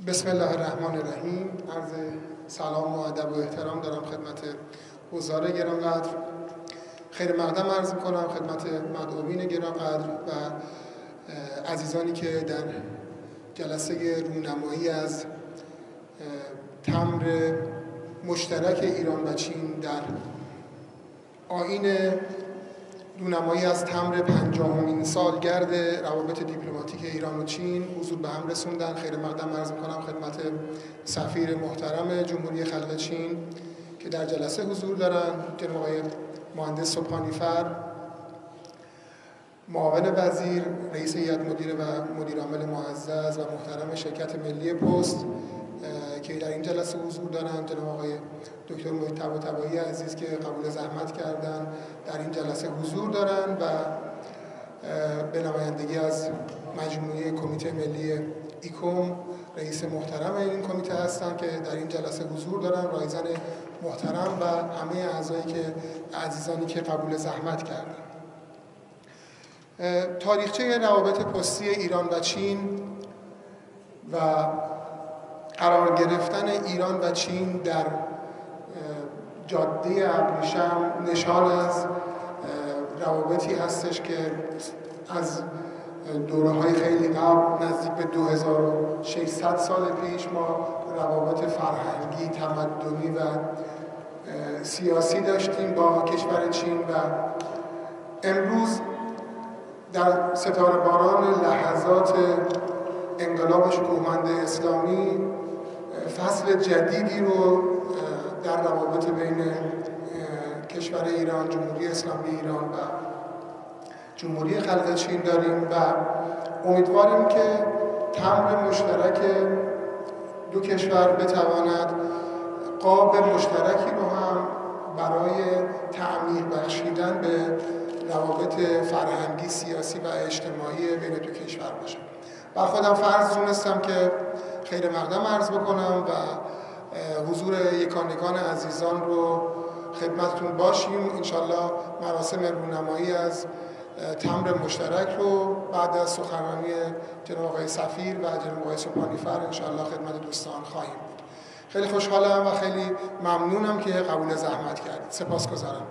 بسم الله الرحمن الرحیم. عرض سلام و ادب و احترام دارم خدمت حضار گرانقدر خیر مقدم عرض کنم خدمت مدعوین گرانقدر و عزیزانی که در جلسه رونمایی از تمر مشترک ایران و چین در آین رونمایی از تمر پنجاهمین سالگرد روابط دیپلماتیک ایران و چین حضور به هم رسوندن. خیر مقدم عرض کنم خدمت سفیر محترم جمهوری خلق چین که در جلسه حضور دارن. جناب آقای مهندس سبحانیفر معاون وزیر رئیس هیئت مدیره و مدیر عامل معزز و محترم شرکت ملی پست که در این جلسه حضور دارن جناب آقای دکتر محیط طباطبایی عزیز که قبول زحمت کردن در این جلسه حضور دارن و به نمایندگی از مجموعه کمیته ملی ایکوم رئیس محترم این کمیته هستن که در این جلسه حضور دارن رایزن محترم و همه اعضایی که عزیزانی که قبول زحمت کردن. تاریخچه روابط پستی ایران و چین و قرار گرفتن ایران و چین در جاده ابریشم نشان از روابطی هستش که از دوره های خیلی قبل نزدیک به 2600 سال پیش ما روابط فرهنگی، تمدنی و سیاسی داشتیم با کشور چین و امروز در ستاره باران لحظات انقلاب شکوهمند اسلامی فصل جدیدی رو در روابط بین کشور ایران، جمهوری اسلامی ایران و جمهوری خلق چین داریم و امیدواریم که تمر مشترک دو کشور بتواند قاب مشترکی رو هم برای تعمیر بخشیدن به روابط فرهنگی، سیاسی و اجتماعی بین دو کشور باشه. و خودم فرض دونستم که خیر مقدم عرض بکنم و حضور یکانگان عزیزان رو خدمتتون باشیم. انشالله مراسم رونمایی از تمر مشترک رو بعد از سخنرانی جناب آقای سفیر و جناب آقای سپانیفر انشالله خدمت دوستان خواهیم بود. خیلی خوشحالم و خیلی ممنونم که قبول زحمت کردید. سپاس گذارم